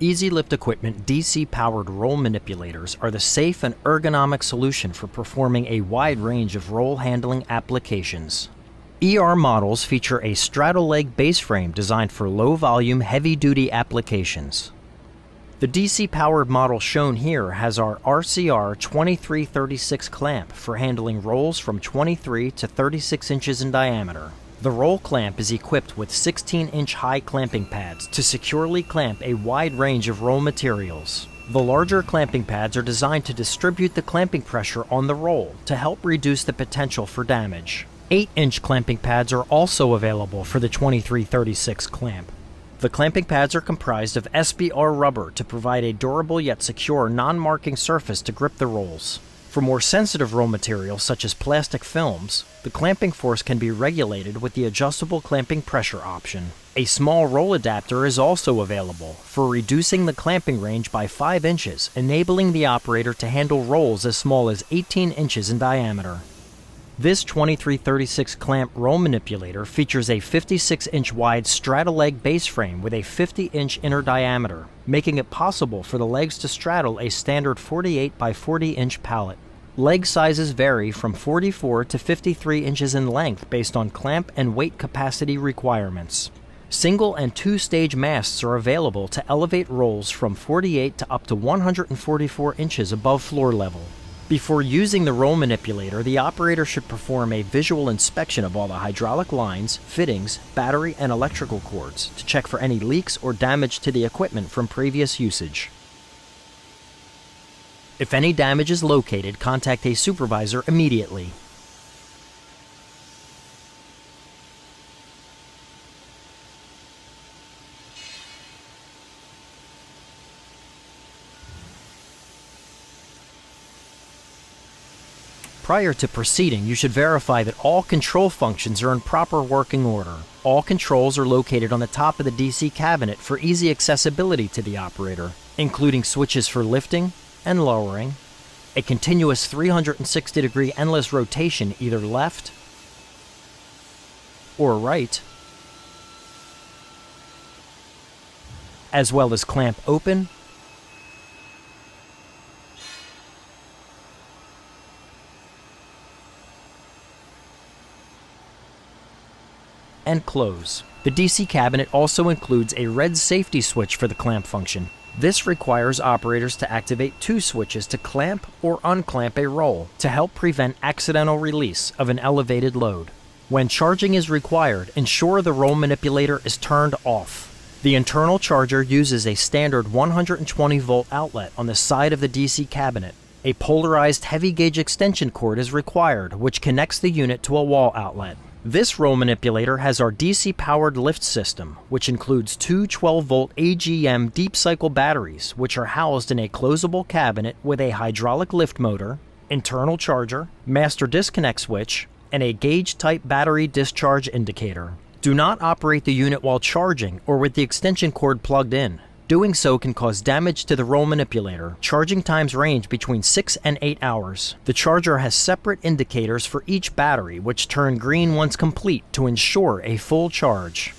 Easy Lift Equipment DC powered roll manipulators are the safe and ergonomic solution for performing a wide range of roll handling applications. ER models feature a straddle leg base frame designed for low volume, heavy duty applications. The DC powered model shown here has our RCR 2336 clamp for handling rolls from 23 to 36 inches in diameter. The roll clamp is equipped with 16 inch high clamping pads to securely clamp a wide range of roll materials. The larger clamping pads are designed to distribute the clamping pressure on the roll to help reduce the potential for damage. 8 inch clamping pads are also available for the 2336 clamp. The clamping pads are comprised of SBR rubber to provide a durable yet secure non marking surface to grip the rolls. For more sensitive roll materials such as plastic films, the clamping force can be regulated with the adjustable clamping pressure option. A small roll adapter is also available for reducing the clamping range by 5 inches, enabling the operator to handle rolls as small as 18 inches in diameter. This 2336 clamp roll manipulator features a 56 inch wide straddle leg base frame with a 50 inch inner diameter, making it possible for the legs to straddle a standard 48 by 40 inch pallet. Leg sizes vary from 44 to 53 inches in length based on clamp and weight capacity requirements. Single and two stage masts are available to elevate rolls from 48 to up to 144 inches above floor level. Before using the roll manipulator, the operator should perform a visual inspection of all the hydraulic lines, fittings, battery, and electrical cords to check for any leaks or damage to the equipment from previous usage. If any damage is located, contact a supervisor immediately. Prior to proceeding, you should verify that all control functions are in proper working order. All controls are located on the top of the DC cabinet for easy accessibility to the operator, including switches for lifting and lowering, a continuous 360 degree endless rotation either left or right, as well as clamp open and close. The DC cabinet also includes a red safety switch for the clamp function. This requires operators to activate two switches to clamp or unclamp a roll to help prevent accidental release of an elevated load. When charging is required, ensure the roll manipulator is turned off. The internal charger uses a standard 120 volt outlet on the side of the DC cabinet. A polarized heavy gauge extension cord is required, which connects the unit to a wall outlet. This roll manipulator has our DC powered lift system, which includes two 12 volt AGM deep cycle batteries, which are housed in a closable cabinet with a hydraulic lift motor, internal charger, master disconnect switch, and a gauge type battery discharge indicator. Do not operate the unit while charging or with the extension cord plugged in. Doing so can cause damage to the roll manipulator. Charging times range between 6 and 8 hours. The charger has separate indicators for each battery, which turn green once complete to ensure a full charge.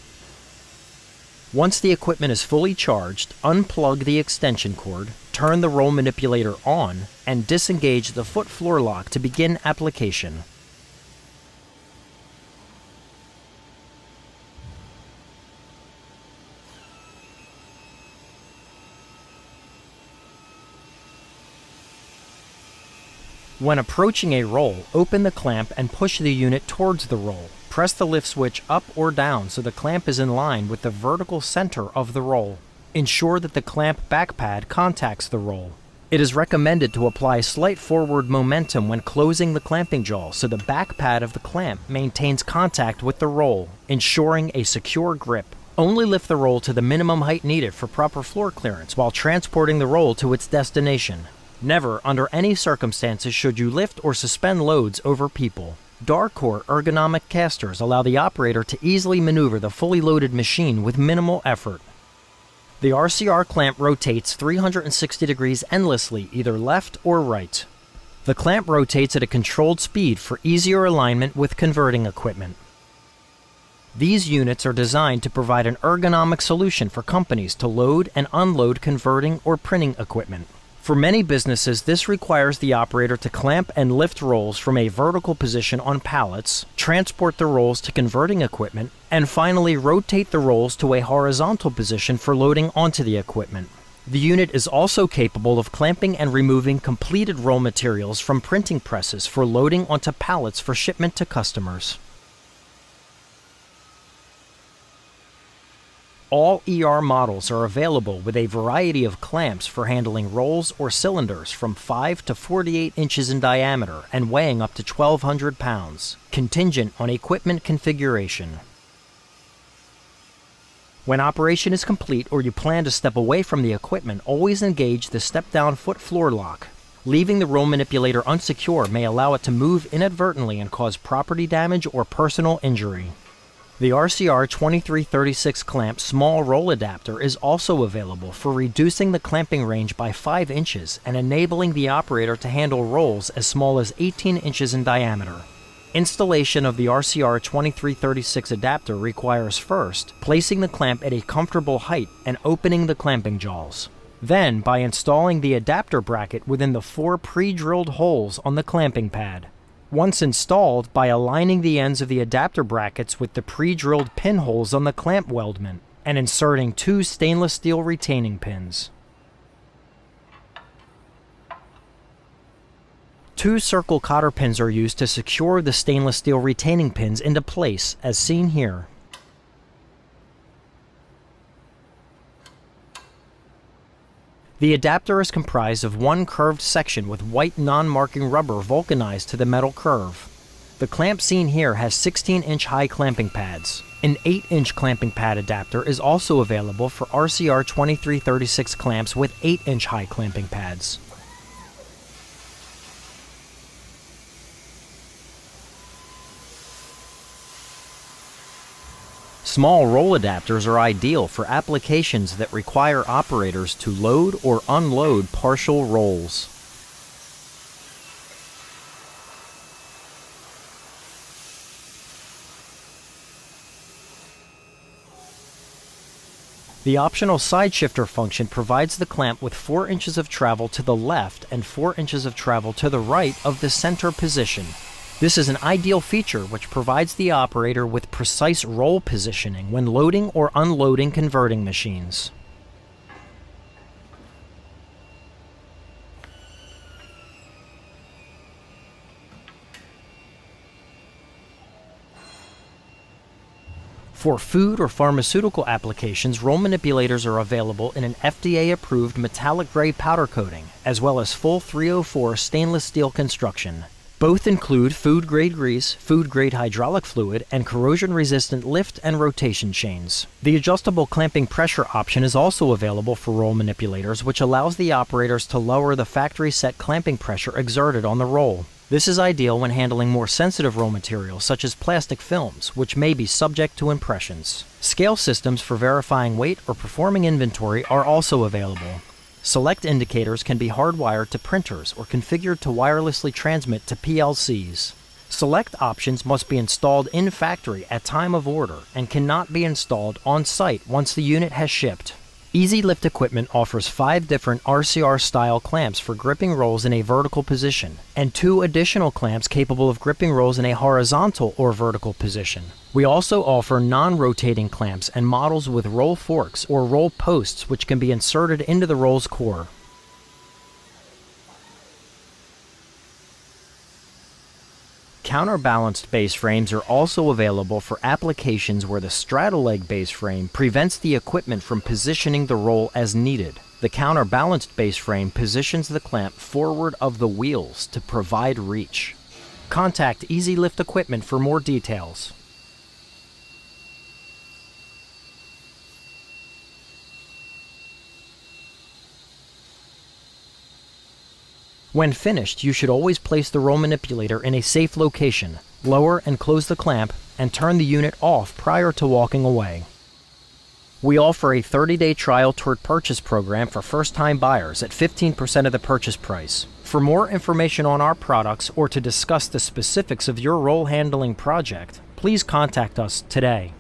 Once the equipment is fully charged, unplug the extension cord, turn the roll manipulator on, and disengage the foot floor lock to begin application. When approaching a roll, open the clamp and push the unit towards the roll. Press the lift switch up or down so the clamp is in line with the vertical center of the roll. Ensure that the clamp back pad contacts the roll. It is recommended to apply slight forward momentum when closing the clamping jaw so the back pad of the clamp maintains contact with the roll, ensuring a secure grip. Only lift the roll to the minimum height needed for proper floor clearance while transporting the roll to its destination. Never, under any circumstances, should you lift or suspend loads over people. Darcor ergonomic casters allow the operator to easily maneuver the fully loaded machine with minimal effort. The RCR clamp rotates 360 degrees endlessly, either left or right. The clamp rotates at a controlled speed for easier alignment with converting equipment. These units are designed to provide an ergonomic solution for companies to load and unload converting or printing equipment. For many businesses, this requires the operator to clamp and lift rolls from a vertical position on pallets, transport the rolls to converting equipment, and finally rotate the rolls to a horizontal position for loading onto the equipment. The unit is also capable of clamping and removing completed roll materials from printing presses for loading onto pallets for shipment to customers. All ER models are available with a variety of clamps for handling rolls or cylinders from 5 to 48 inches in diameter and weighing up to 1,200 pounds, contingent on equipment configuration. When operation is complete or you plan to step away from the equipment, always engage the step-down foot floor lock. Leaving the roll manipulator unsecure may allow it to move inadvertently and cause property damage or personal injury. The RCR 2336 clamp small roll adapter is also available for reducing the clamping range by 5 inches and enabling the operator to handle rolls as small as 18 inches in diameter. Installation of the RCR 2336 adapter requires first placing the clamp at a comfortable height and opening the clamping jaws. Then, by installing the adapter bracket within the four pre-drilled holes on the clamping pad. Once installed, by aligning the ends of the adapter brackets with the pre-drilled pinholes on the clamp weldment and inserting two stainless steel retaining pins. Two circle cotter pins are used to secure the stainless steel retaining pins into place, as seen here. The adapter is comprised of one curved section with white non-marking rubber vulcanized to the metal curve. The clamp seen here has 16-inch high clamping pads. An 8-inch clamping pad adapter is also available for RCR 2336 clamps with 8-inch high clamping pads. Small roll adapters are ideal for applications that require operators to load or unload partial rolls. The optional side shifter function provides the clamp with 4 inches of travel to the left and 4 inches of travel to the right of the center position. This is an ideal feature which provides the operator with precise roll positioning when loading or unloading converting machines. For food or pharmaceutical applications, roll manipulators are available in an FDA approved metallic gray powder coating, as well as full 304 stainless steel construction. Both include food grade grease, food grade hydraulic fluid, and corrosion resistant lift and rotation chains. The adjustable clamping pressure option is also available for roll manipulators, which allows the operators to lower the factory set clamping pressure exerted on the roll. This is ideal when handling more sensitive roll materials such as plastic films, which may be subject to impressions. Scale systems for verifying weight or performing inventory are also available. Select indicators can be hardwired to printers or configured to wirelessly transmit to PLCs. Select options must be installed in factory at time of order and cannot be installed on site once the unit has shipped. Easy Lift Equipment offers five different RCR style clamps for gripping rolls in a vertical position, and two additional clamps capable of gripping rolls in a horizontal or vertical position. We also offer non rotating clamps and models with roll forks or roll posts which can be inserted into the roll's core. Counterbalanced base frames are also available for applications where the straddle leg base frame prevents the equipment from positioning the roll as needed. The counterbalanced base frame positions the clamp forward of the wheels to provide reach. Contact Easy Lift Equipment for more details. When finished, you should always place the roll manipulator in a safe location, lower and close the clamp, and turn the unit off prior to walking away. We offer a 30-day trial toward purchase program for first-time buyers at 15% of the purchase price. For more information on our products or to discuss the specifics of your roll handling project, please contact us today.